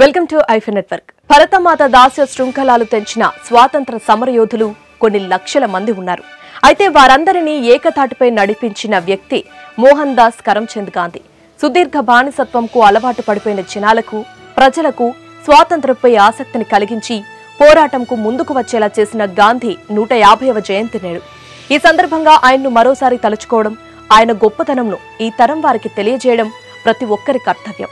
Welcome to iFi network. Bharatmata దాస్య శృంఖలాలు తెంచిన స్వాతంత్ర సమరయోధులు కొన్ని లక్షల మంది ఉన్నారు. అయితే వారందరినీ ఏకతాటిపై నడిపించిన వ్యక్తి మోహన్ దాస్ కరంచంద్ గాంధీ. సుదీర్ఘ బానిసత్వంకు అలవాటు పడిపోయిన జనాలకు ప్రజలకు స్వాతంత్రంపై ఆసక్తిని కలిగించి పోరాటంకు ముందుకు వచ్చేలా చేసిన గాంధీ నూట యాభైవ జయంతి నేడు. ఈ సందర్భంగా ఆయన్ను మరోసారి తలుచుకోవడం ఆయన గొప్పతనంను ఈ తరం వారికి తెలియజేయడం ప్రతి ఒక్కరి కర్తవ్యం.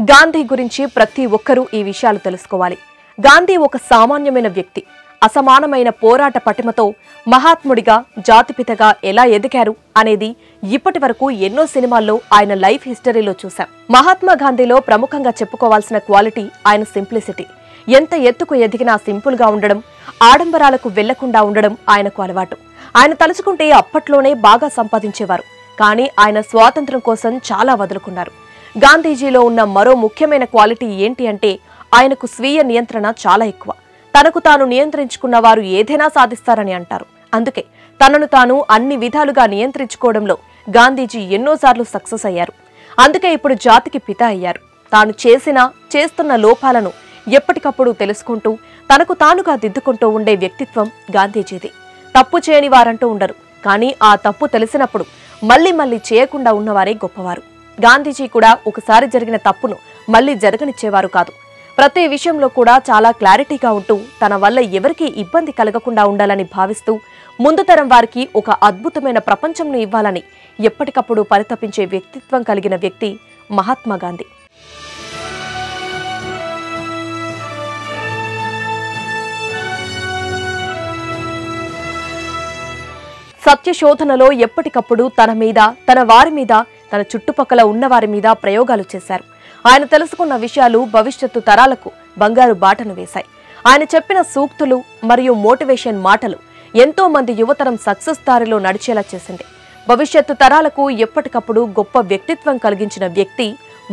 గాంధీ గురించి ప్రతి ఒక్కరూ ఈ విషయాలు తెలుసుకోవాలి. గాంధీ ఒక సామాన్యమైన వ్యక్తి. అసమానమైన పోరాట పటిమతో మహాత్ముడిగా జాతిపితగా ఎలా ఎదిగారు అనేది ఇప్పటి వరకు ఎన్నో సినిమాల్లో ఆయన లైఫ్ హిస్టరీలో చూశాం. మహాత్మా గాంధీలో ప్రముఖంగా చెప్పుకోవాల్సిన క్వాలిటీ ఆయన సింప్లిసిటీ. ఎంత ఎత్తుకు ఎదిగినా సింపుల్గా ఉండడం ఆడంబరాలకు వెళ్ళకుండా ఉండడం ఆయనకు అలవాటు. ఆయన తలుచుకుంటే అప్పట్లోనే బాగా సంపాదించేవారు. కానీ ఆయన స్వాతంత్రం కోసం చాలా వదులుకున్నారు. గాంధీజీలో ఉన్న మరో ముఖ్యమైన క్వాలిటీ ఏంటి అంటే ఆయనకు స్వీయ నియంత్రణ చాలా ఎక్కువ. తనకు తాను నియంత్రించుకున్న వారు ఏదైనా సాధిస్తారని అంటారు. అందుకే తనను తాను అన్ని విధాలుగా నియంత్రించుకోవడంలో గాంధీజీ ఎన్నోసార్లు సక్సెస్ అయ్యారు. అందుకే ఇప్పుడు జాతికి పిత అయ్యారు. తాను చేసిన చేస్తున్న లోపాలను ఎప్పటికప్పుడు తెలుసుకుంటూ తనకు తానుగా దిద్దుకుంటూ ఉండే వ్యక్తిత్వం గాంధీజీది. తప్పు చేయని వారంటూ ఉండరు. కానీ ఆ తప్పు తెలిసినప్పుడు మళ్ళీ మళ్ళీ చేయకుండా ఉన్నవారే గొప్పవారు. గాంధీజీ కూడా ఒకసారి జరిగిన తప్పును మళ్ళీ జరగనిచ్చేవారు కాదు. ప్రతి విషయంలో కూడా చాలా క్లారిటీగా ఉంటూ తన వల్ల ఎవరికీ ఇబ్బంది కలగకుండా ఉండాలని భావిస్తూ ముందు తరం వారికి ఒక అద్భుతమైన ప్రపంచంను ఇవ్వాలని ఎప్పటికప్పుడు పరితపించే వ్యక్తిత్వం కలిగిన వ్యక్తి మహాత్మా గాంధీ. సత్యశోధనలో ఎప్పటికప్పుడు తన మీద తన వారి మీద తన చుట్టుపక్కల ఉన్న వారి మీద ప్రయోగాలు చేశారు. ఆయన తెలుసుకున్న విషయాలు భవిష్యత్తు తరాలకు బంగారు బాటను వేశాయి. ఆయన చెప్పిన సూక్తులు మరియు మోటివేషన్ మాటలు ఎంతో మంది యువతరం సక్సెస్ దారిలో నడిచేలా చేసింది. భవిష్యత్తు తరాలకు ఎప్పటికప్పుడు గొప్ప వ్యక్తిత్వం కలిగించిన వ్యక్తి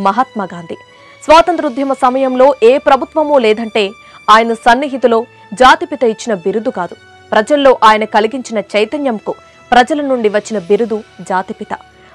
మహాత్మా గాంధీ. స్వాతంత్రోద్యమ సమయంలో ఏ ప్రభుత్వమూ లేదంటే ఆయన సన్నిహితులో జాతిపిత ఇచ్చిన బిరుదు కాదు. ప్రజల్లో ఆయన కలిగించిన చైతన్యంకు ప్రజల నుండి వచ్చిన బిరుదు జాతిపిత.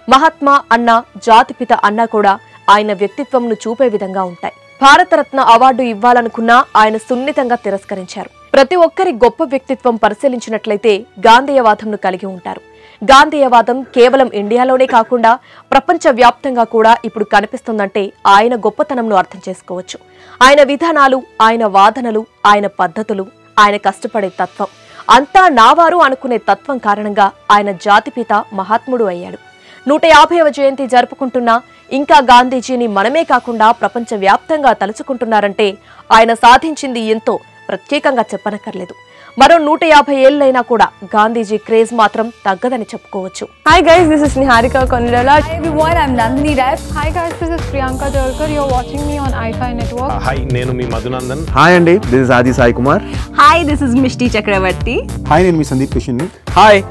మహాత్మా అన్న జాతిపిత అన్న కూడా ఆయన వ్యక్తిత్వంను చూపే విధంగా ఉంటాయి. భారతరత్న అవార్డు ఇవ్వాలనుకున్నా ఆయన సున్నితంగా తిరస్కరించారు. ప్రతి ఒక్కరి గొప్ప వ్యక్తిత్వం పరిశీలించినట్లయితే గాంధేయవాదంను కలిగి ఉంటారు. గాంధేయవాదం కేవలం ఇండియాలోనే కాకుండా ప్రపంచ వ్యాప్తంగా కూడా ఇప్పుడు కనిపిస్తుందంటే ఆయన గొప్పతనంను అర్థం చేసుకోవచ్చు. ఆయన విధానాలు ఆయన వాదనలు ఆయన పద్ధతులు ఆయన కష్టపడే తత్వం. అంతా నావారు అనుకునే తత్వం కారణంగా ఆయన జాతిపిత మహాత్ముడు అయ్యాడు. నూట యాభైవ జయంతి జరుపుకుంటున్నా ఇంకా గాంధీజీని మనమే కాకుండా ప్రపంచ వ్యాప్తంగా తలుచుకుంటున్నారంటే ఆయన సాధించింది ఎంతో ప్రత్యేకంగా చెప్పనక్కర్లేదు మరో నూట యాభై ఏళ్ళైనా కూడా గాంధీజీ క్రేజ్ మాత్రం తగ్గదని చెప్పుకోవచ్చు Hi guys, this is Niharika Konirala. Hi everyone, I'm Nandini Rai. Hi guys, this is Priyanka Jalkar. You're watching me on iFi Network. Hi నేను మీ మధునందన్ హాయ్ అండి this is Aadi Sai Kumar Hi, this is Mishti Chakravarti. Hi నేను మీ Sandeep Kishan hi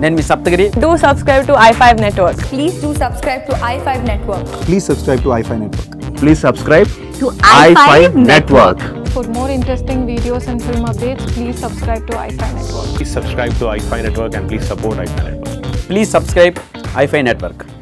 Then we Saptagiri. Do subscribe to i5 Network. Please do subscribe to i5 Network. Please subscribe to i5 Network. Please subscribe to i5, Network. For more interesting videos and film updates, please subscribe to i5 Network. Please subscribe to i5 Network and please support i5 Network. Please subscribe i5 Network.